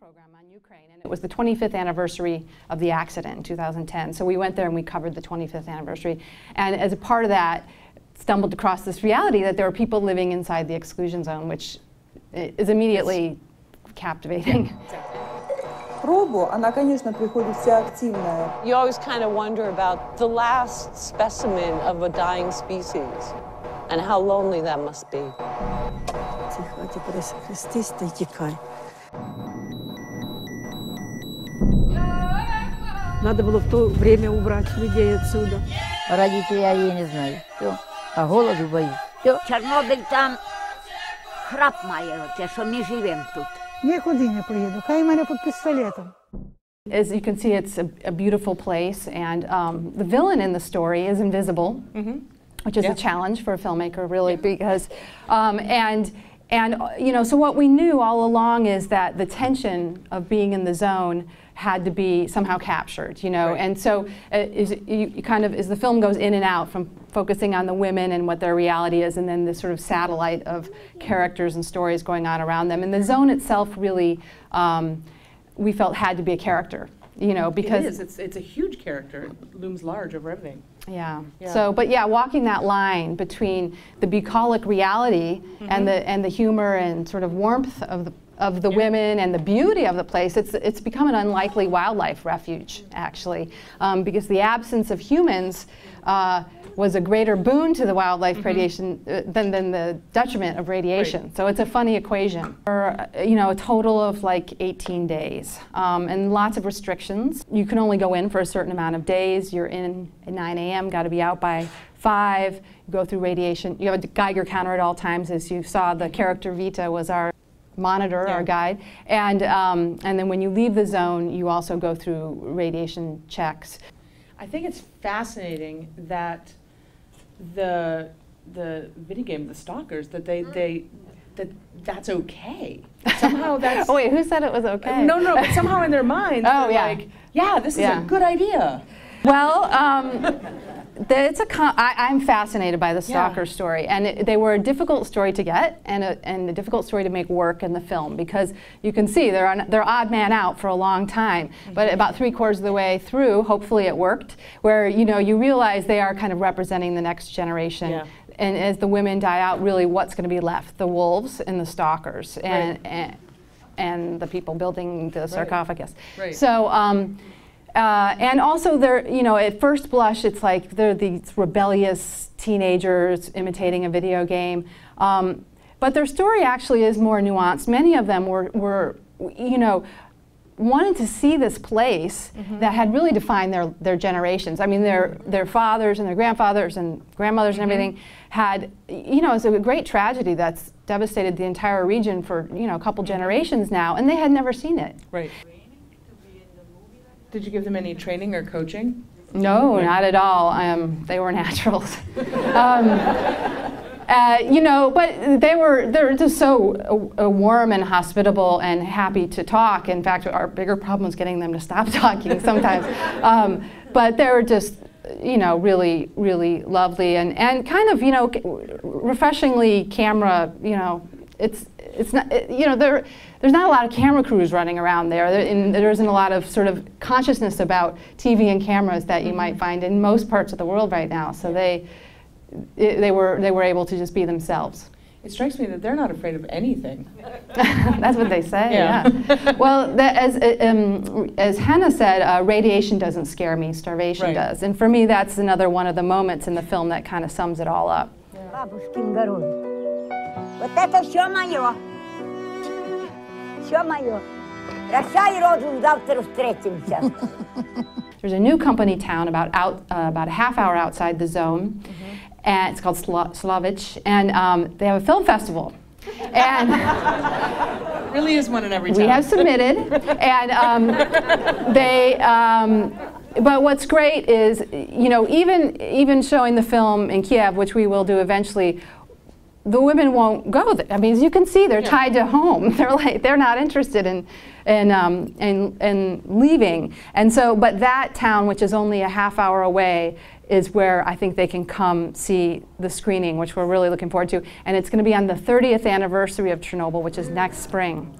program on Ukraine, and it was the 25th anniversary of the accident in 2010. So we went there and we covered the 25th anniversary. And as a part of that, stumbled across this reality that there were people living inside the exclusion zone, which is immediately captivating. Пробу, она, конечно, приходит вся активная. You always kind of wonder about the last specimen of a dying species and how lonely that must be. Тихо, а теперь хрестись та Надо было в то время убрать людей отсюда. Родителей я ей не знаю. Все. А голоду боюсь. Все. Чорнобиль там храп має, те, що ми живемо тут. Нікуди не поїду, хай мене під пістолетом. As you can see, it's a, a beautiful place, and um, the villain in the story is invisible, which is Yeah. a challenge for a filmmaker, really, because um, and and uh, you know, so what we knew all along is that the tension of being in the zone had to be somehow captured, you know, Right. and so uh, is you, you kind of as the film goes in and out from focusing on the women and what their reality is, and then this sort of satellite of characters and stories going on around them, and the zone itself really. Um, we felt had to be a character, you know, because it is. It's, it's a huge character. It looms large over everything. Yeah. Yeah. So, but yeah, walking that line between the bucolic reality and the and the humor and sort of warmth of the of the women and the beauty of the place, it's it's become an unlikely wildlife refuge actually, um, because the absence of humans. Uh, was a greater boon to the wildlife radiation uh, than, than the detriment of radiation. So it's a funny equation. For, uh, you know, a total of like 18 days um, and lots of restrictions. You can only go in for a certain amount of days. You're in at 9 a.m., got to be out by 5. You go through radiation. You have a Geiger counter at all times. As you saw, the character Vita was our monitor, our guide. And, um, and then when you leave the zone, you also go through radiation checks. I think it's fascinating that the the video game, the stalkers, that they they that that's okay. Somehow that's Oh, wait, who said it was okay? no no, but somehow in their minds, Oh, they're yeah. like, yeah, this is Yeah. a good idea. Well, um, it's a con- I, I'm fascinated by the Yeah. stalker story, and it, they were a difficult story to get and a, and a difficult story to make work in the film because you can see they're on, they're odd man out for a long time, but about three quarters of the way through, hopefully it worked. Where you know you realize they are kind of representing the next generation. Yeah. And as the women die out, really, what's going to be left? The wolves and the stalkers, and, and and the people building the sarcophagus. Right. So, um, uh, and also they're, you know, at first blush, it's like they're these rebellious teenagers imitating a video game. Um, but their story actually is more nuanced. Many of them were, were you know, wanted to see this place that had really defined their, their generations. I mean, their, their fathers and their grandfathers and grandmothers and everything had, you know, it's a great tragedy that's devastated the entire region for, you know, a couple generations now, and they had never seen it. Right. Did you give them any training or coaching? No, not at all. Um, they were naturals. um, uh, you know, but they were they're just so uh, uh, warm and hospitable and happy to talk. In fact, our bigger problem was getting them to stop talking sometimes. um, but they were just, you know, really, really lovely and, and kind of, you know, refreshingly camera, you know, it's it's not it, you know there there's not a lot of camera crews running around there. there, and there isn't a lot of sort of consciousness about TV and cameras that you might mm-hmm. find in most parts of the world right now. So they it, they were they were able to just be themselves. It strikes me that they're not afraid of anything. That's what they say. Yeah. yeah. well, that, as uh, um, as Hannah said, uh, radiation doesn't scare me. Starvation right. does, and for me, that's another one of the moments in the film that kind of sums it all up. Yeah. Все. Все. Прощай, завтра встретимся. There's a new company town about out uh, about a half hour outside the zone, mm -hmm. and it's called Slo Slavutych, and um, they have a film festival. and really is one in every town. We have submitted, and um, they. Um, but what's great is, you know, even even showing the film in Kiev, which we will do eventually, the women won't go there. I mean, as you can see, they're tied to home. They're like they're not interested in in, um, in in leaving. And so, but that town, which is only a half hour away, is where I think they can come see the screening, which we're really looking forward to. And it's going to be on the 30th anniversary of Chernobyl, which is next spring.